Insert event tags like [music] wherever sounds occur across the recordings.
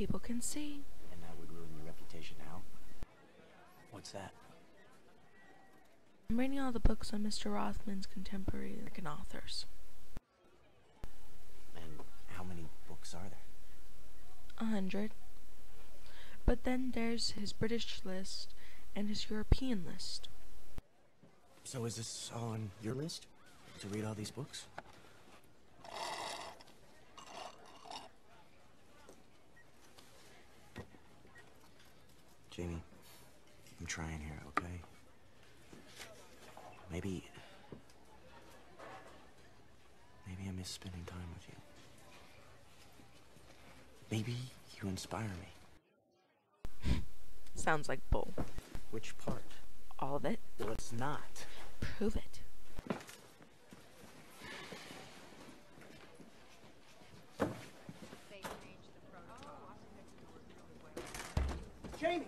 people can see. And that would ruin your reputation now? What's that? I'm reading all the books on Mr. Rothman's contemporary American authors. And how many books are there? A hundred. But then there's his British list and his European list. So is this on your list? To read all these books? Jamie, I'm trying here, okay? Maybe... Maybe I miss spending time with you. Maybe you inspire me. [laughs] Sounds like bull. Which part? All of it. Well, it's not. Prove it. Jamie!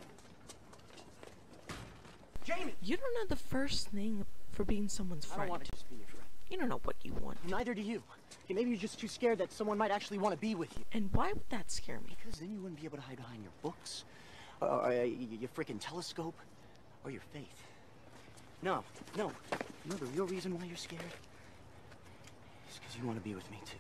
Jamie! You don't know the first thing for being someone's friend. I don't want to just be your friend. You don't know what you want. Neither do you. Okay, maybe you're just too scared that someone might actually want to be with you. And why would that scare me? Because then you wouldn't be able to hide behind your books, or, or uh, your freaking telescope, or your faith. No, no. You know the real reason why you're scared? It's because you want to be with me too.